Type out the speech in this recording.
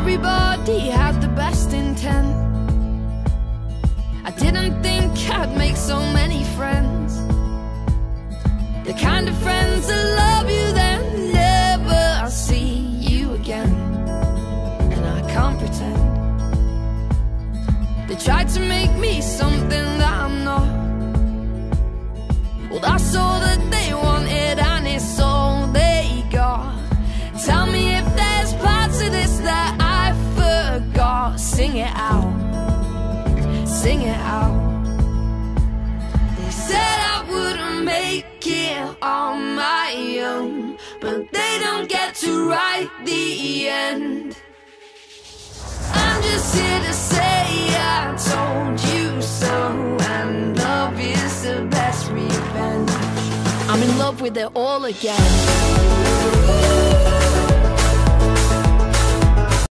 everybody had the best intent. I didn't think I'd make so many friends. The kind of friends that love you, then never see you again. And I can't pretend. They tried to make me something that I'm not. Well, that's all Sing it out, sing it out. They said I wouldn't make it on my own, but they don't get to write the end. I'm just here to say I told you so, and love is the best revenge. I'm in love with it all again.